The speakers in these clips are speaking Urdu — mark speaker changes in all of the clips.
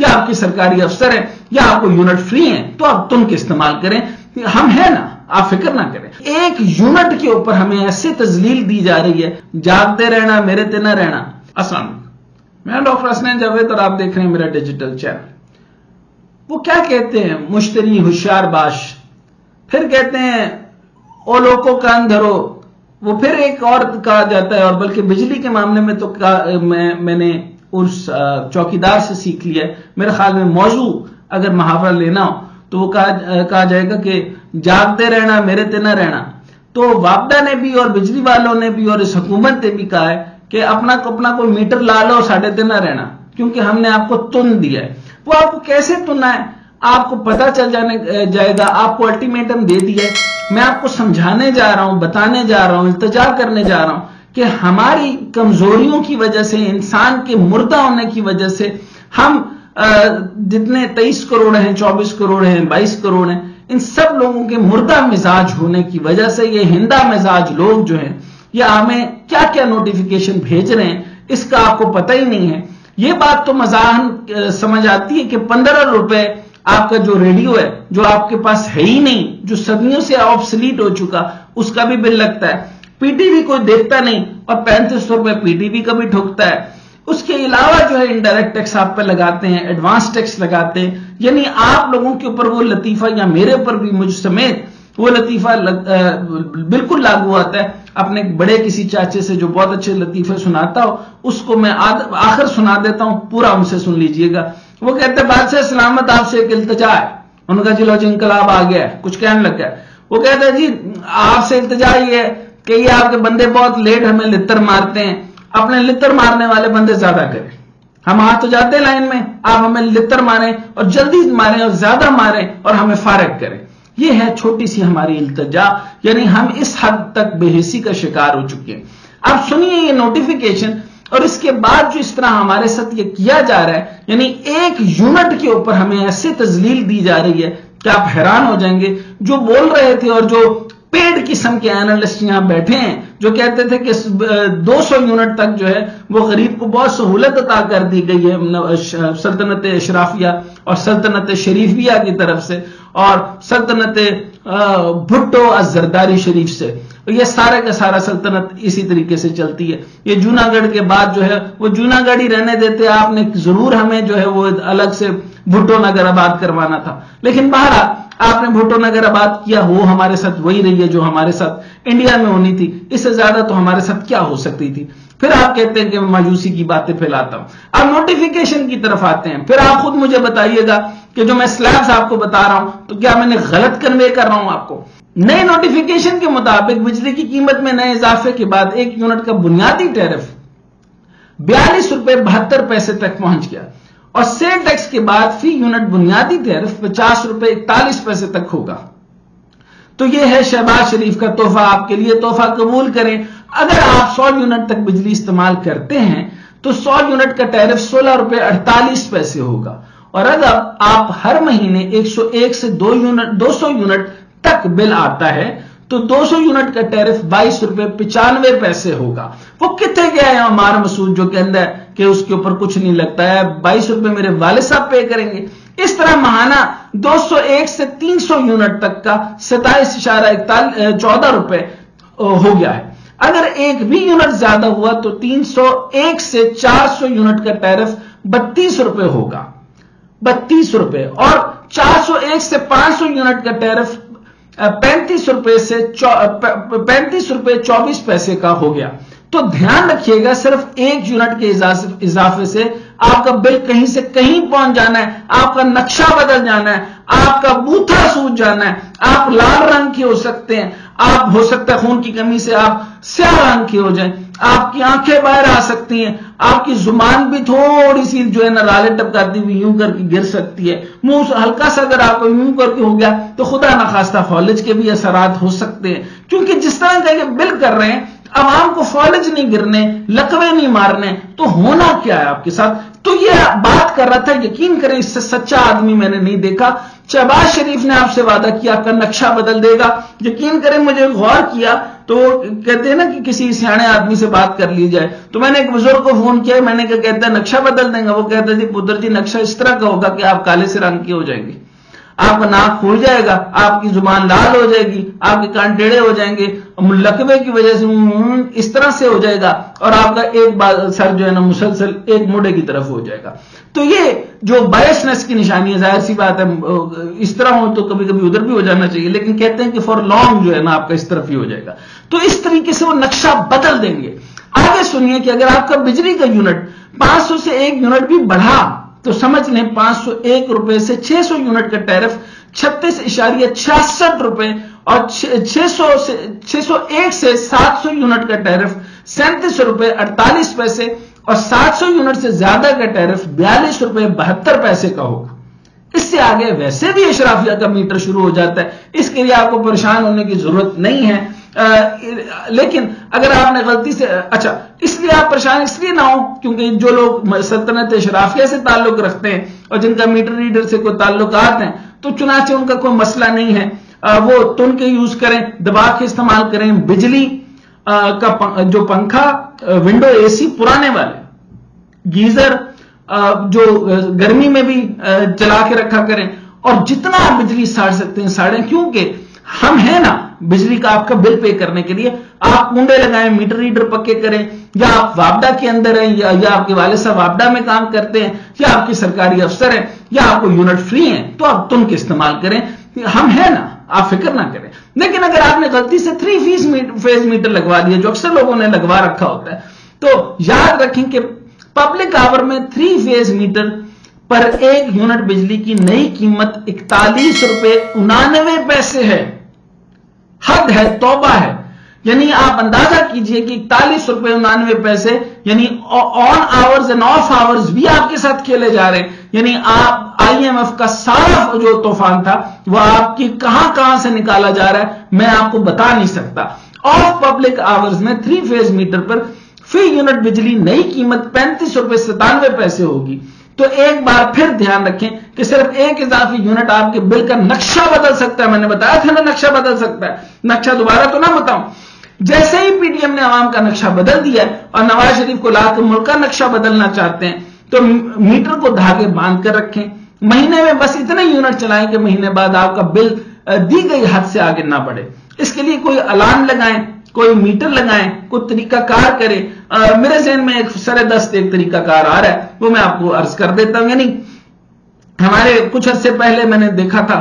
Speaker 1: کیا آپ کی سرکاری افسر ہیں یا آپ کو یونٹ فری ہیں، تو آپ تم کے استعمال کریں۔ ہم ہیں نا، آپ فکر نہ کریں۔ ایک یونٹ کے اوپر ہمیں ایسے تزلیل دی جا رہی ہے، جاگتے رہنا، میرے تے نہ رہنا۔ السلام علیکم میں ڈاکٹر اسنین جاوید اور آپ دیکھ رہے ہیں میرا ڈیجیٹل چینل۔ وہ کیا کہتے ہیں؟ مشتری، ہوشیار، باش۔ پھر کہتے ہیں او لوکوں کا اندھرو۔ وہ پھر ایک اور کہا جاتا ہے اور بلکہ بجلی کے معاملے میں تو میں نے اس چوکیدار سے سیکھ لیا ہے۔ میرے خیال میں موضوع اگر محاورہ لینا ہو تو وہ کہا جائے گا کہ جاگتے رہنا، میرے تے نہ رہنا۔ تو وابڈا نے بھی اور بجلی والوں نے بھی اور اس حکومت نے بھی کہا ہے کہ اپنا اپنا کوئی میٹر لا لو، ساڑھے تے نہ رہنا۔ کیونکہ ہم نے آپ کو تن دیا ہے۔ وہ آپ کو کیسے تننا ہے؟ آپ کو پتا چل جانے جائے گا۔ آپ کو الٹیمیٹم دے دیا ہے۔ میں آپ کو سمجھانے جا رہا ہوں، بتانے جا رہا ہوں، التجا کرنے جا رہا ہوں۔ کہ ہماری کمزوریوں کی وجہ سے، انسان کے مردہ ہونے کی وجہ سے ہم جتنے تیئیس کروڑ ہیں، چوبیس کروڑ ہیں، بائیس کروڑ ہیں، ان سب لوگوں کے مردہ مزاج ہونے کی وجہ سے یہ ہندا مزاج لوگ جو ہیں، یہ ہمیں کیا کیا نوٹیفیکیشن بھیج رہے ہیں، اس کا آپ کو پتہ ہی نہیں ہے۔ یہ بات تو مزاحن سمجھ آتی ہے کہ پندرہ روپے آپ کا جو ریڈیو ہے، جو آپ کے پاس ہے ہی نہیں، جو صدیوں سے آپسلیٹ ہو چکا، اس کا بھی بل لگتا ہے۔ پی ٹی وی کوئی دیکھتا نہیں اور پینتیس سو روپے پی ٹی وی کا بھی ٹھوکتا ہے۔ اس کے علاوہ جو ہے انڈائریکٹ ٹیکس آپ پہ لگاتے ہیں ایڈوانس ٹیکس لگاتے ہیں۔ یعنی آپ لوگوں کے اوپر وہ لطیفہ یا میرے اوپر بھی مجھ سمیت وہ لطیفہ بالکل لاگو آتا ہے۔ اپنے بڑے کسی چاچے سے جو بہت اچھے لطیفے سناتا ہو، اس کو میں آخر سنا دیتا ہوں، پورا ان سے سن لیجیے گا۔ وہ کہتے ہیں، بادشاہ سلامت آپ سے ایک التجا ہے۔ ان کا جلو انقلاب آ گیا ہے، کچھ کہنے لگ گیا وہ کہتے ہیں جی آپ سے التجا یہ ہے۔ کہ یہ آپ کے بندے بہت لیٹ ہمیں لتر مارتے ہیں۔ اپنے لتر مارنے والے بندے زیادہ کریں۔ ہم آ تو جاتے ہیں لائن میں، آپ ہمیں لتر ماریں اور جلدی ماریں اور زیادہ ماریں اور ہمیں فارغ کریں۔ یہ ہے چھوٹی سی ہماری التجا یعنی ہم اس حد تک بے حسی کا شکار ہو چکے ہیں۔ اب سنیے یہ نوٹیفیکیشن اور اس کے بعد جو اس طرح ہمارے ساتھ یہ کیا جا رہا ہے یعنی ایک یونٹ کے اوپر ہمیں ایسے تزلیل دی جا رہی ہے کہ آپ حیران ہو جائیں گے۔ جو بول رہے تھے اور جو پیڈ قسم کے اینالسٹ یہاں بیٹھے ہیں، جو کہتے تھے کہ دو سو یونٹ تک جو ہے، وہ غریب کو بہت سہولت عطا کر دی گئی ہے سلطنت اشرافیہ اور سلطنت شریفیہ کی طرف سے اور سلطنت بھٹو زرداری شریف سے۔ یہ سارے کا سارا سلطنت اسی طریقے سے چلتی ہے۔ یہ جونا گڑھ کے بعد جو ہے، وہ جونا گڑھ ہی رہنے دیتے، آپ نے ضرور ہمیں جو ہے، وہ الگ سے بھٹو نگر آباد کروانا تھا۔ لیکن بہرحال آپ نے بھوٹو نگر آباد کیا، وہ ہمارے ساتھ وہی رہی ہے جو ہمارے ساتھ انڈیا میں ہونی تھی۔ اس سے زیادہ تو ہمارے ساتھ کیا ہو سکتی تھی؟ پھر آپ کہتے ہیں کہ میں مایوسی کی باتیں پھیلاتا ہوں۔ اب نوٹیفیکیشن کی طرف آتے ہیں۔ پھر آپ خود مجھے بتائیے گا کہ جو میں سلیبس آپ کو بتا رہا ہوں، تو کیا میں نے غلط کنوے کر رہا ہوں آپ کو؟ نئے نوٹیفیکیشن کے مطابق بجلی کی قیمت میں نئے اضافے کے بعد ایک یونٹ کا بنیادی ٹیرف بیالیس روپے بہتر پیسے تک پہنچ گیا۔ اور سیل ٹیکس کے بعد فی یونٹ بنیادی تعرف پچاس روپے اکتالیس پیسے تک ہوگا۔ تو یہ ہے شہباز شریف کا تحفہ، آپ کے لیے تحفہ قبول کریں۔ اگر آپ سو یونٹ تک بجلی استعمال کرتے ہیں، تو سو یونٹ کا ٹیرف سولہ روپے اڑتالیس پیسے ہوگا۔ اور اگر آپ ہر مہینے ایک سو ایک سے دو یونٹ، دو سو یونٹ تک بل آتا ہے تو دو سو یونٹ کا ٹیرف بائیس روپے پچانوے پیسے ہوگا۔ وہ کتنے گیا ہے ہمارا مسود جو کہ کہ اس کے اوپر کچھ نہیں لگتا ہے، بائیس روپے میرے والد صاحب پے کریں گے۔ اس طرح ماہانہ دو سو ایک سے تین سو یونٹ تک کا ستائیس اشارہ چودہ روپے ہو گیا ہے۔ اگر ایک بھی یونٹ زیادہ ہوا تو تین سو ایک سے چار سو یونٹ کا ٹیرف بتیس روپے ہوگا۔ بتیس روپے اور چار سو ایک سے پانچ سو یونٹ کا ٹیرف پینتیس روپے سے پینتیس روپے چوبیس پیسے کا ہو گیا۔ تو دھیان رکھیے گا صرف ایک یونٹ کے اضافے سے آپ کا بل کہیں سے کہیں پہنچ جانا ہے، آپ کا نقشہ بدل جانا ہے، آپ کا بوتھا سوج جانا ہے۔ آپ لال رنگ کے ہو سکتے ہیں، آپ ہو سکتا ہے خون کی کمی سے آپ سیاہ رنگ کے ہو جائیں۔ آپ کی آنکھیں باہر آ سکتی ہیں۔ آپ کی زبان بھی تھوڑی سی جو ہے نا لالے ٹپکاتی ہوئی یوں کر کے گر سکتی ہے۔ منہ ہلکا سا اگر آپ کو یوں کر کے ہو گیا تو خدا نخواستہ فالج کے بھی اثرات ہو سکتے ہیں۔ کیونکہ جس طرح کا یہ بل کر رہے ہیں، عوام کو فالج نہیں گرنے، لکوے نہیں مارنے، تو ہونا کیا ہے آپ کے ساتھ؟ تو یہ بات کر رہا تھا، یقین کریں، اس سے سچا آدمی میں نے نہیں دیکھا۔ شہباز شریف نے آپ سے وعدہ کیا، آپ کا نقشہ بدل دے گا۔ یقین کریں، مجھے غور کیا تو کہتے ہیں نا کہ کسی سیانے آدمی سے بات کر لی جائے۔ تو میں نے ایک بزرگ کو فون کیا، میں نے کہا، کہتا ہے، نقشہ بدل دیں گے۔ وہ کہتا ہے جی پتر جی نقشہ اس طرح کا ہوگا کہ آپ کالے سے رنگ کے ہو جائیں گے آپ کا ناک کھول جائے گا، آپ کی زبان لال ہو جائے گی، آپ کے کان ٹیڑے ہو جائیں گے۔ لکبے کی وجہ سے اس طرح سے ہو جائے گا اور آپ کا ایک سر جو ہے نا، مسلسل ایک موڈے کی طرف ہو جائے گا۔ تو یہ جو بایسنس کی نشانی ہے، ظاہر سی بات ہے، اس طرح ہو تو کبھی کبھی ادھر بھی ہو جانا چاہیے۔ لیکن کہتے ہیں کہ فار لانگ جو ہے نا، آپ کا اس طرف ہی ہو جائے گا۔ تو اس طریقے سے وہ نقشہ بدل دیں گے۔ آگے سنیے کہ اگر آپ کا بجلی کا یونٹ پانچ سو سے ایک یونٹ بھی بڑھا، تو سمجھ لیں پانچ سو ایک روپے سے چھ سو یونٹ کا ٹیرف چھتیس اشاریہ چھیاسٹھ روپے اور چھ سو سے چھ سو ایک سے سات سو یونٹ کا ٹیرف سینتیس روپے اڑتالیس پیسے اور سات سو یونٹ سے زیادہ کا ٹیرف بیالیس روپے بہتر پیسے کا ہوگا۔ اس سے آگے ویسے بھی اشرافیہ کا میٹر شروع ہو جاتا ہے۔ اس کے لیے آپ کو پریشان ہونے کی ضرورت نہیں ہے۔ لیکن اگر آپ نے غلطی سے اچھا اس لیے آپ پریشان اس لیے نہ ہو کیونکہ جو لوگ سلطنت اشرافیہ سے تعلق رکھتے ہیں اور جن کا میٹر ریڈر سے کوئی تعلقات ہیں، تو چنانچہ ان کا کوئی مسئلہ نہیں ہے۔ وہ تن کے یوز کریں دباغ کے استعمال کریں، بجلی کا جو پنکھا ونڈو اے سی پرانے والے، گیزر جو گرمی میں بھی چلا کے رکھا کریں۔ اور جتنا بجلی ساڑ سکتے ہیں، ساڑیں، کیونکہ ہم ہیں نا بجلی کا آپ کا بل پے کرنے کے لیے، آپ کنڈے لگائیں میٹر ریڈر پکے کریں، یا آپ وابڈا کے اندر ہیں، یا آپ کے والد صاحب وابڈا میں کام کرتے ہیں، یا آپ کے سرکاری افسر ہیں، یا آپ کو یونٹ فری ہیں، تو آپ تم کے استعمال کریں۔ ہم ہیں نا، آپ فکر نہ کریں۔ لیکن اگر آپ نے غلطی سے تھری فیس فیز میٹر لگوا دیا جو اکثر لوگوں نے لگوا رکھا ہوتا ہے، تو یاد رکھیں کہ پبلک آور میں تھری فیز میٹر پر ایک یونٹ بجلی کی نئی قیمت اکتالیس روپے انانوے پیسے ہے۔ حد ہے، توبہ ہے۔ یعنی آپ اندازہ کیجیے کہ اکتالیس روپے انانوے پیسے یعنی on hours and off hours بھی آپ کے ساتھ کھیلے جا رہے ہیں۔ یعنی آپ آئی ایم ایف کا سارا جو طوفان تھا، وہ آپ کی کہاں کہاں سے نکالا جا رہا ہے، میں آپ کو بتا نہیں سکتا۔ آف پبلک آورز میں تھری فیز میٹر پر فی یونٹ بجلی نئی قیمت پینتیس روپے ستانوے پیسے ہوگی۔ تو ایک بار پھر دھیان رکھیں کہ صرف ایک اضافی یونٹ آپ کے بل کا نقشہ بدل سکتا ہے۔ میں نے بتایا تھا نا نقشہ بدل سکتا ہے۔ نقشہ دوبارہ تو نہ بتاؤں۔ جیسے ہی پی ڈی ایم نے عوام کا نقشہ بدل دیا ہے اور نواز شریف کو لا کے ملک کا نقشہ بدلنا چاہتے ہیں، تو میٹر کو دھاگے باندھ کر رکھیں۔ مہینے میں بس اتنے یونٹ چلائیں کہ مہینے بعد آپ کا بل دی گئی حد سے آگے نہ بڑھے۔ اس کے لیے کوئی الارم لگائیں۔ کوئی میٹر لگائیں، کوئی طریقہ کار کرے میرے ذہن میں ایک سر دست ایک طریقہ کار آ رہا ہے، وہ میں آپ کو عرض کر دیتا ہوں۔ یعنی ہمارے کچھ عرصے پہلے میں نے دیکھا تھا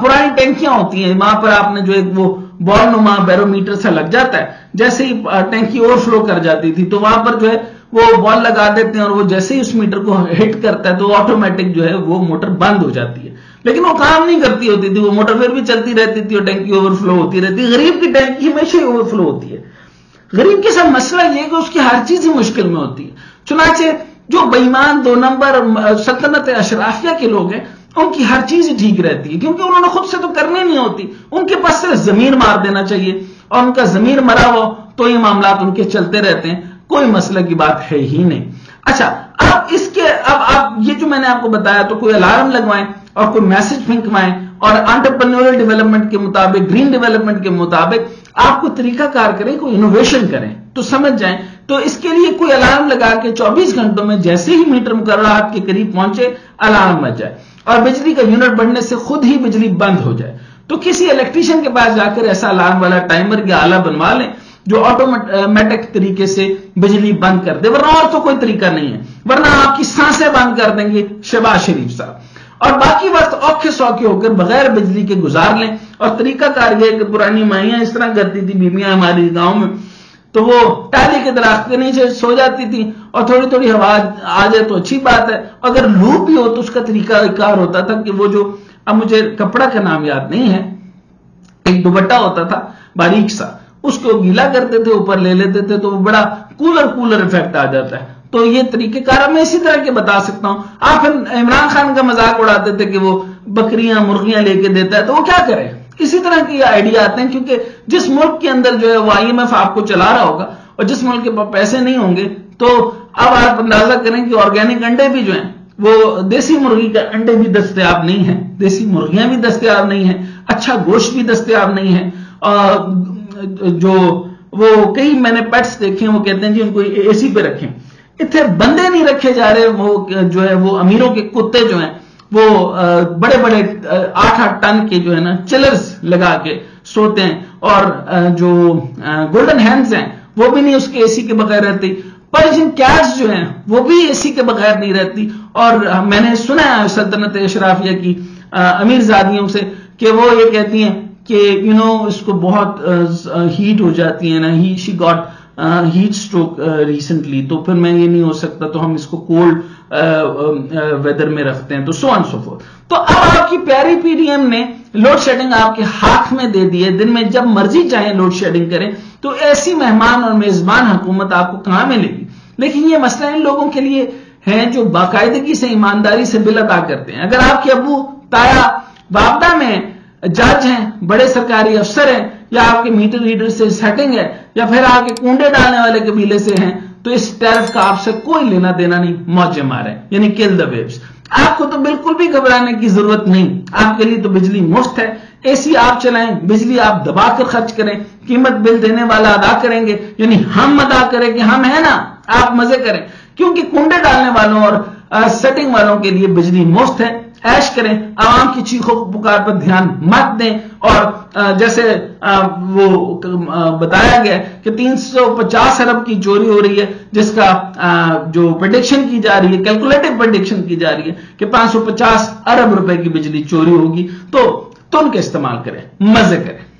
Speaker 1: پرانی ٹینکیاں ہوتی ہیں، وہاں پر آپ نے جو ایک وہ بال نما بیرو میٹر سے لگ جاتا ہے، جیسے ہی ٹینکی اوور فلو کر جاتی تھی، تو وہاں پر جو ہے وہ بال لگا دیتے ہیں اور وہ جیسے ہی اس میٹر کو ہٹ کرتا ہے، تو آٹومیٹک جو ہے وہ موٹر بند ہو جاتی ہے۔ لیکن وہ کام نہیں کرتی ہوتی تھی، وہ موٹر پھر بھی چلتی رہتی تھی اور ٹینکی اوور فلو ہوتی رہتی غریب کی ٹینکی ہمیشہ ہی اوور فلو ہوتی ہے۔ غریب کے ساتھ مسئلہ یہ کہ اس کی ہر چیز ہی مشکل میں ہوتی ہے۔ چنانچہ جو بےمان دو نمبر سلطنت اشرافیہ کے لوگ ہیں، ان کی ہر چیز ہی ٹھیک رہتی ہے، کیونکہ انہوں نے خود سے تو کرنی نہیں ہوتی۔ ان کے پاس صرف زمین مار دینا چاہیے۔ اور ان کا زمین مرا ہو تو یہ معاملات ان کے چلتے رہتے ہیں۔ کوئی مسئلہ کی بات ہے ہی نہیں۔ اچھا اب اس کے، اب آپ، یہ جو میں نے آپ کو بتایا تو کوئی الارم لگوائیں۔ اور کوئی میسج پھینکوائیں اور آنٹرپرنورل ڈیولپمنٹ کے مطابق گرین ڈیولپمنٹ کے مطابق آپ کو طریقہ کار کریں، کوئی انوویشن کریں، تو سمجھ جائیں۔ تو اس کے لیے کوئی الارم لگا کے چوبیس گھنٹوں میں جیسے ہی میٹر مقررات کے قریب پہنچے الارم بچ جائے۔ اور بجلی کا یونٹ بڑھنے سے خود ہی بجلی بند ہو جائے۔ تو کسی الیکٹریشین کے پاس جا کر ایسا الارم والا ٹائمر یا آلہ بنوا لیں جو آٹومیٹک طریقے سے بجلی بند کر دے۔ ورنہ اور تو کوئی طریقہ نہیں ہے۔ ورنہ آپ کی سانسیں بند کر دیں گے شہباز شریف صاحب۔ اور باقی وقت اوکھے سوکھے ہو کر بغیر بجلی کے گزار لیں اور طریقہ کار یہ کہ پرانی مائیاں اس طرح کرتی تھی، بیویاں ہماری گاؤں میں، تو وہ ٹالی کے درخت کے نیچے سو جاتی تھی اور تھوڑی تھوڑی ہوا آ جائے تو اچھی بات ہے۔ اگر لو بھی ہو تو اس کا طریقہ کار ہوتا تھا کہ وہ جو اب مجھے کپڑا کا نام یاد نہیں ہے، ایک دوبٹہ ہوتا تھا باریک سا، اس کو گیلا کرتے تھے، اوپر لے لیتے تھے تو وہ بڑا کولر کولر افیکٹ آ جاتا ہے۔ تو یہ طریقہ کار میں اسی طرح کے بتا سکتا ہوں۔ آپ عمران خان کا مذاق اڑاتے تھے کہ وہ بکریاں، مرغیاں لے کے دیتا ہے، تو وہ کیا کرے؟ اسی طرح کے آئیڈیا آتے ہیں، کیونکہ جس ملک کے اندر جو ہے وہ آئی ایم ایف آپ کو چلا رہا ہوگا اور جس ملک کے پاس پیسے نہیں ہوں گے، تو اب آپ اندازہ کریں کہ آرگینک انڈے بھی جو ہیں، وہ دیسی مرغی کا انڈے بھی دستیاب نہیں ہیں۔ دیسی مرغیاں بھی دستیاب نہیں ہیں اچھا گوشت بھی دستیاب نہیں ہے جو وہ کئی میں نے پیٹس دیکھے ہیں، وہ کہتے ہیں جی ان کو اے سی پہ رکھیں۔ اتنے بندے نہیں رکھے جا رہے، وہ جو ہے، وہ امیروں کے کتے جو ہیں، وہ بڑے بڑے آٹھ آٹھ ٹن کے جو ہے نا چلرز لگا کے سوتے ہیں اور جو گولڈن ہینڈز ہیں، وہ بھی نہیں اس کے اے سی کے بغیر رہتی۔ پرشین کیٹس جو ہیں، وہ بھی اے سی کے بغیر نہیں رہتی۔ اور میں نے سنا ہے سلطنت اشرافیہ کی امیر زادیوں سے، کہ وہ یہ کہتی ہیں کہ یو نو اس کو بہت ہیٹ ہو جاتی ہے نا ہی she got heat stroke recently تو پھر میں یہ نہیں ہو سکتا، تو ہم اس کو کولڈ ویدر میں رکھتے ہیں، تو سو سو فور تو اب آپ کی پیاری پی ڈی ایم نے لوڈ شیڈنگ آپ کے ہاتھ میں دے دی ہے، دن میں جب مرضی چاہے لوڈ شیڈنگ کریں، تو ایسی مہمان اور میزبان حکومت آپ کو کہاں ملے گی؟ لیکن یہ مسئلہ ان لوگوں کے لیے ہے جو باقاعدگی سے، ایمانداری سے بل ادا کرتے ہیں۔ اگر آپ کے ابو تایا بابدہ میں جج ہیں، بڑے سرکاری افسر ہیں یا آپ کے میٹر ریڈر سے سیٹنگ ہے یا پھر آپ کے کنڈے ڈالنے والے قبیلے سے ہیں، تو اس ٹیرف کا آپ سے کوئی لینا دینا نہیں، موجے مارے یعنی کل دا ویوز آپ کو تو بالکل بھی گھبرانے کی ضرورت نہیں، آپ کے لیے تو بجلی مفت ہے۔ اے سی آپ چلائیں، بجلی آپ دبا کر خرچ کریں، قیمت بل دینے والا ادا کریں گے یعنی ہم ادا کریں کہ ہم ہیں نا، آپ مزے کریں۔ کیونکہ کنڈے ڈالنے والوں اور سیٹنگ والوں کے لیے بجلی مفت ہے ایش کریں، عوام کی چیخوں پکار پر دھیان مت دیں۔ اور جیسے وہ بتایا گیا کہ تین سو پچاس ارب کی چوری ہو رہی ہے، جس کا جو پرڈکشن کی جا رہی ہے کیلکولیٹو پرڈکشن کی جا رہی ہے کہ پانچ سو پچاس ارب روپے کی بجلی چوری ہوگی۔ تو تم کے استعمال کریں؟ مزے کریں۔